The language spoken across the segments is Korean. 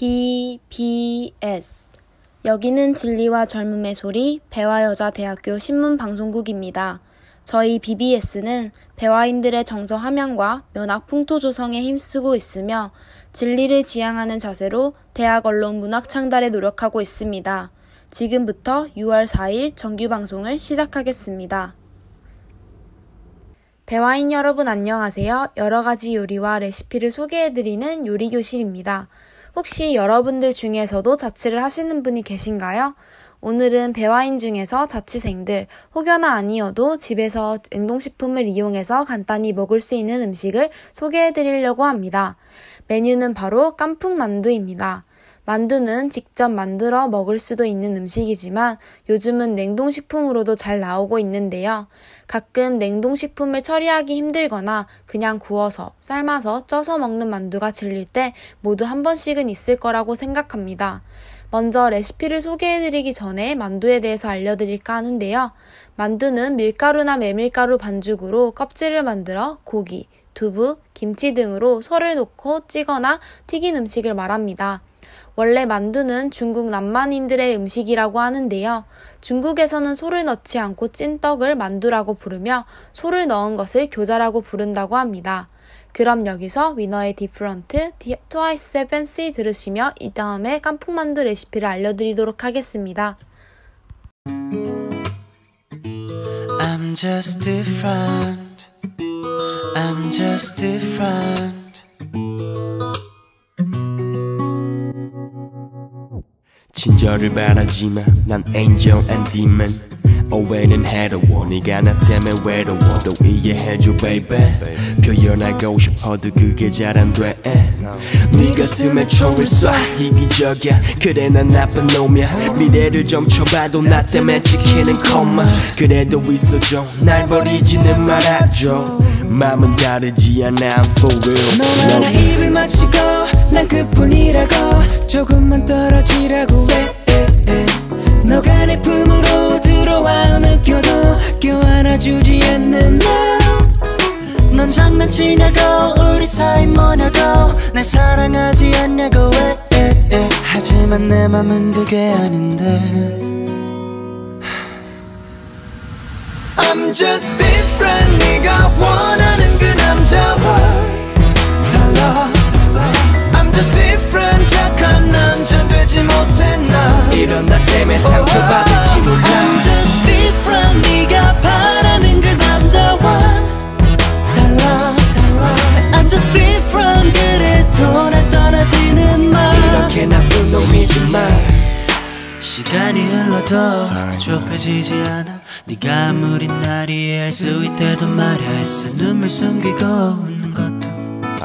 BBS 여기는 진리와 젊음의 소리 배화여자대학교 신문방송국입니다. 저희 BBS는 배화인들의 정서 함양과 면학 풍토 조성에 힘쓰고 있으며 진리를 지향하는 자세로 대학 언론 문학 창달에 노력하고 있습니다. 지금부터 6월 4일 정규 방송을 시작하겠습니다. 배화인 여러분 안녕하세요. 여러 가지 요리와 레시피를 소개해드리는 요리교실입니다. 혹시 여러분들 중에서도 자취를 하시는 분이 계신가요? 오늘은 배와인 중에서 자취생들, 혹여나 아니어도 집에서 냉동식품을 이용해서 간단히 먹을 수 있는 음식을 소개해 드리려고 합니다. 메뉴는 바로 깐풍 만두입니다. 만두는 직접 만들어 먹을 수도 있는 음식이지만 요즘은 냉동식품으로도 잘 나오고 있는데요. 가끔 냉동식품을 처리하기 힘들거나 그냥 구워서, 삶아서, 쪄서 먹는 만두가 질릴 때 모두 한 번씩은 있을 거라고 생각합니다. 먼저 레시피를 소개해드리기 전에 만두에 대해서 알려드릴까 하는데요. 만두는 밀가루나 메밀가루 반죽으로 껍질을 만들어 고기, 두부, 김치 등으로 소를 놓고 찌거나 튀긴 음식을 말합니다. 원래 만두는 중국 남만인들의 음식이라고 하는데요. 중국에서는 소를 넣지 않고 찐 떡을 만두라고 부르며 소를 넣은 것을 교자라고 부른다고 합니다. 그럼 여기서 위너의 디프런트, 트와이스의 팬시 들으시며 이 다음에 깐풍만두 레시피를 알려드리도록 하겠습니다. I'm just different. I'm just different. 친절을 바라지만 난 angel and demon. 오해는 해로워 네가 나 때문에 외로워 또 이해해줘 baby. 표현하고 싶어도 그게 잘 안돼 네 가슴에 총을 쏴. 이기적이야. 그래 난 나쁜 놈이야. 미래를 점쳐봐도 나 때문에 지키는 것만 그래도 있어줘. 날 버리지는 말아줘. 마음은 다르지 않아. I'm for real. 너와 나 입을 맞추고 난 그뿐이라고 조금만 떨어지라고 해. 너가 내 품으로 들어와. 느껴도 껴안아주지 않는 넌 장난치냐고 우리 사이 뭐냐고. 날 사랑하지 않냐고 왜 하지만 내 맘은 그게 아닌데. I'm just different. 네가 원하는 그 좁혀지지 않아. 네가 아무리 날 이해할 수 있대도 말야 했어. 눈물 숨기고 웃는 것도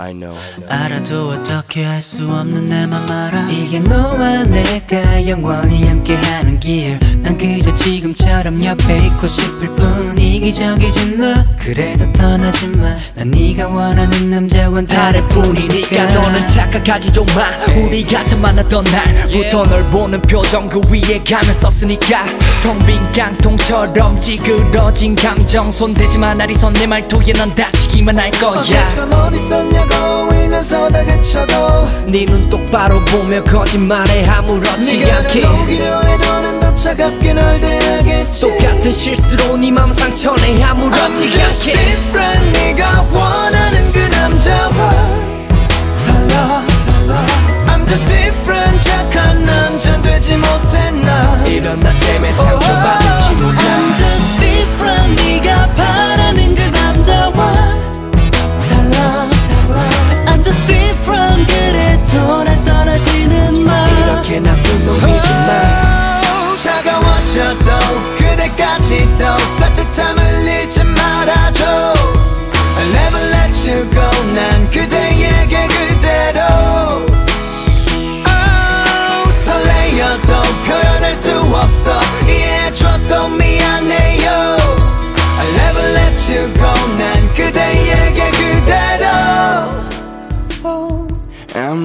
I know. 알아도 어떻게 할 수 없는 내 맘 알아. 이게 너와 내가 영원히 함께하는 길. 난 그저 지금처럼 옆에 있고 싶을 뿐. 이기적이진 너. 그래도 떠나지 마난 네가 원하는 남자와는 다를 뿐이니까 너는 착각하지도 마. 우리가 처음 만났던 날부터 널 보는 표정 그 위에 가면 썼으니까. 텅빈 깡통처럼 찌그러진 감정. 손대지마. 날 이선 내 말투에 넌 다치기만 할 거야. 어젯밤 어디 있었냐고 울면서 다그쳐도 네 눈 똑바로 보며 거짓말해 아무렇지 않게 네가 날 녹이려 해도 난더 차갑게 널 대하겠지. 똑같은 실수로 네 맘 상처내 아무렇지 않게. I'm just different. 네가 원하는 그 남자와 달라 I'm just different. 착한 남자 되지 못해 나. 이런 나 때문에 상처받을지 몰라. I'm just different. 네가 바라는 마 이렇게 나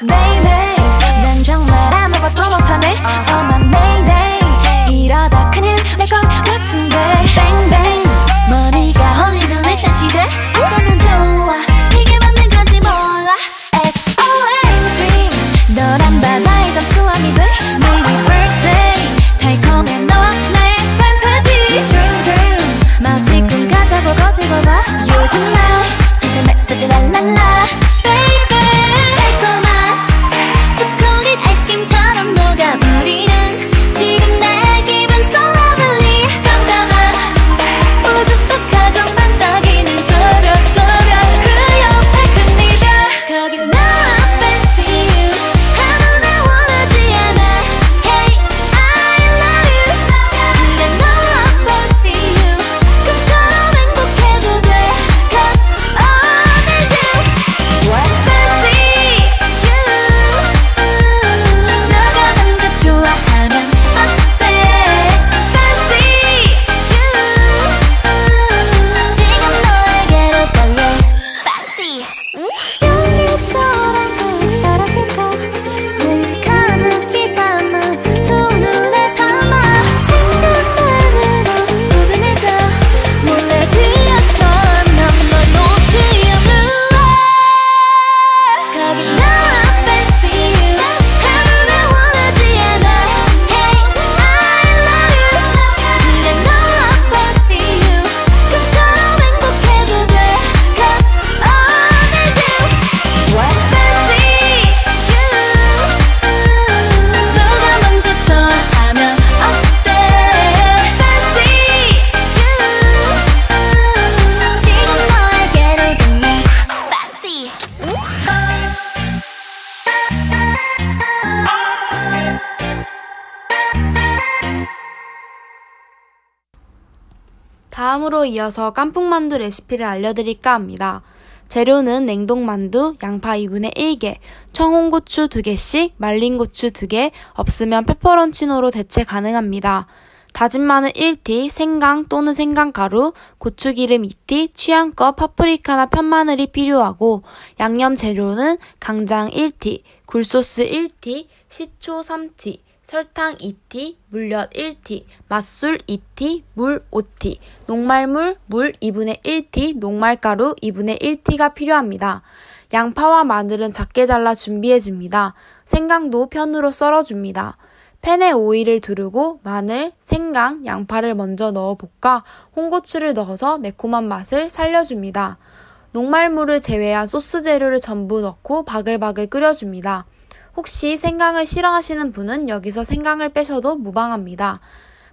Baby 난 정말 아무것도 못하네. 다음으로 이어서 깐풍만두 레시피를 알려드릴까 합니다. 재료는 냉동만두, 양파 2분의 1개, 청홍고추 2개씩, 말린 고추 2개, 없으면 페퍼론치노로 대체 가능합니다. 다진 마늘 1티, 생강 또는 생강가루, 고추기름 2티, 취향껏 파프리카나 편마늘이 필요하고 양념 재료는 간장 1티, 굴소스 1티, 시초 3티, 설탕 2티, 물엿 1티, 맛술 2티, 물 5티, 녹말물 물 2분의 1티, 녹말가루 2분의 1티가 필요합니다. 양파와 마늘은 작게 잘라 준비해줍니다. 생강도 편으로 썰어줍니다. 팬에 오일을 두르고 마늘, 생강, 양파를 먼저 넣어 볶아 홍고추를 넣어서 매콤한 맛을 살려줍니다. 녹말물을 제외한 소스 재료를 전부 넣고 바글바글 끓여줍니다. 혹시 생강을 싫어하시는 분은 여기서 생강을 빼셔도 무방합니다.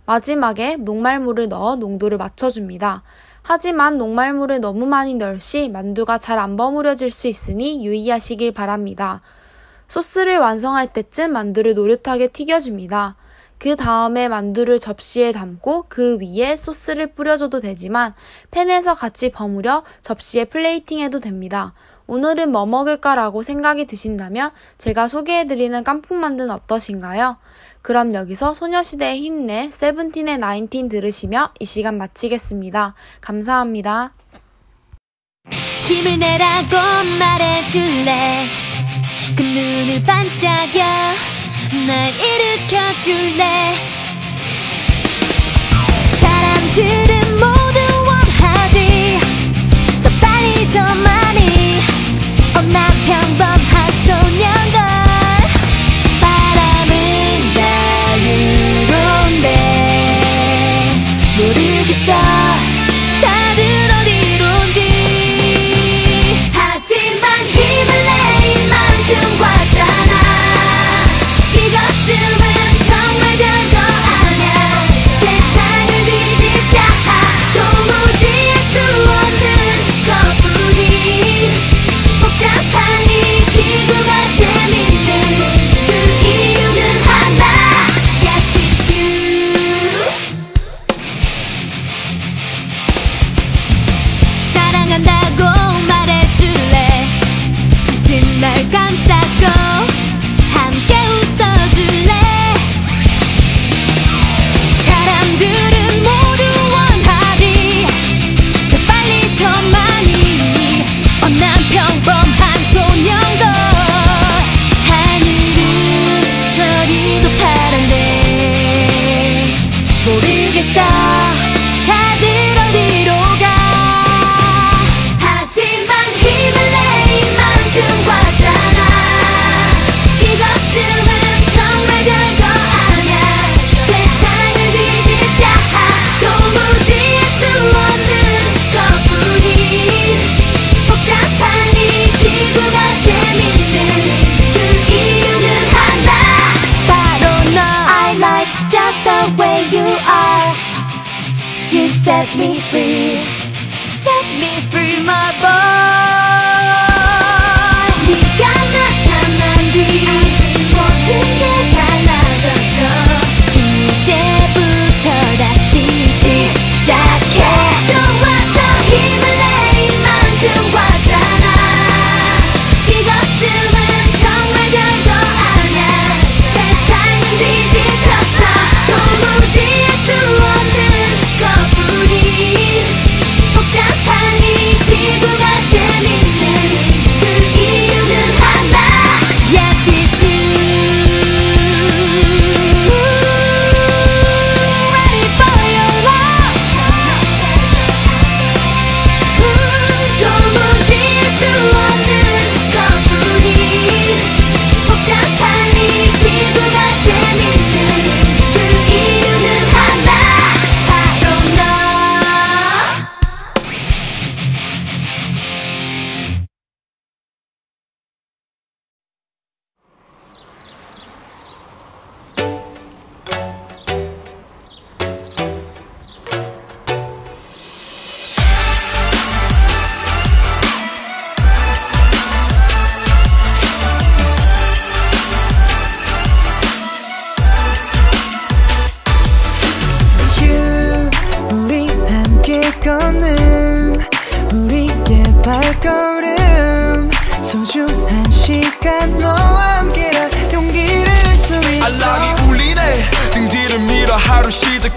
마지막에 녹말물을 넣어 농도를 맞춰줍니다. 하지만 녹말물을 너무 많이 넣을 시 만두가 잘 안 버무려질 수 있으니 유의하시길 바랍니다. 소스를 완성할 때쯤 만두를 노릇하게 튀겨줍니다. 그 다음에 만두를 접시에 담고 그 위에 소스를 뿌려줘도 되지만 팬에서 같이 버무려 접시에 플레이팅해도 됩니다. 오늘은 뭐 먹을까라고 생각이 드신다면 제가 소개해드리는 깐풍 만두는 어떠신가요? 그럼 여기서 소녀시대의 힘내 세븐틴의 나인틴 들으시며 이 시간 마치겠습니다. 감사합니다. 힘을 내라고 말해줄래 그 눈을 반짝여 날 일으켜줄래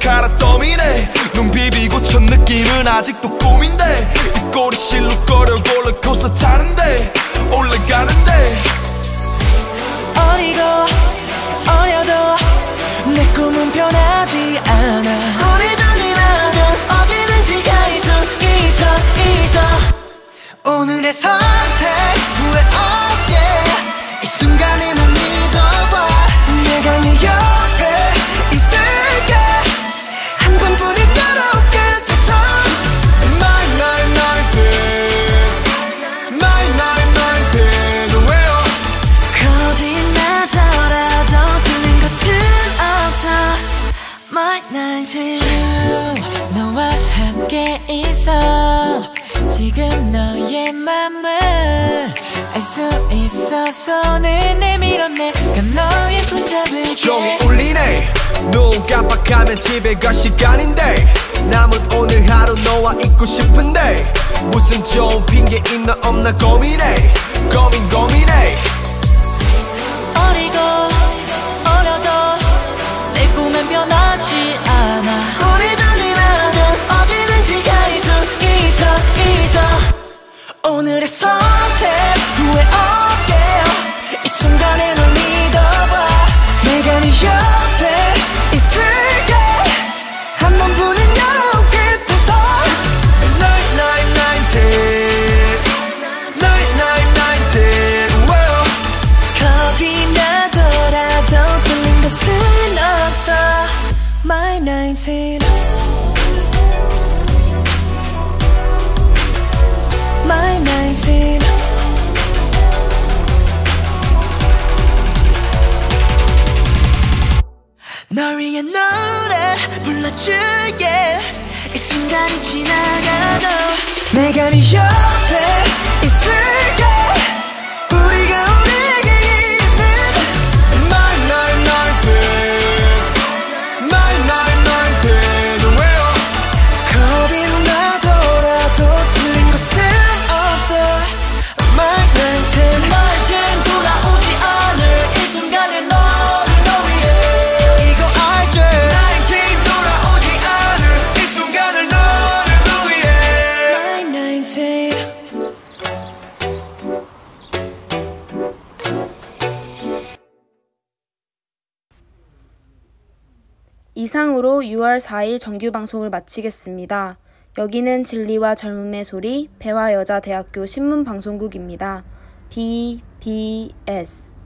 시작하라 떠미네. 눈 비비고 첫 느낌은 아직도 꿈인데. 뒷골이 실룩거려 롤러코스터 타는데. 올라가는데. 어리고 어려도 내 꿈은 변하지 않아. 우리들이라면 어디든지 갈수 있어 있어. 오늘의 선택 후회 없게. 이 순간에 있어 손을 내밀어 내가 너의 손잡을게 종이 울리네. 눈 깜빡하면 집에 갈 시간인데. 남은 오늘 하루 너와 있고 싶은데. 무슨 좋은 핑계 있나 없나 고민해. 고민 고민해. 어리고 어려도 내 꿈은 변하지 않아. 우리들이라면 어디든지 갈 수 있어 있어. 오늘의 선택 후회 My 19 My 19널 위해 노래 불러줄게. 이 순간이 지나가도 내가 네 옆에 있을 이상으로 6월 4일 정규 방송을 마치겠습니다. 여기는 진리와 젊음의 소리 배화여자대학교 신문방송국입니다. BBS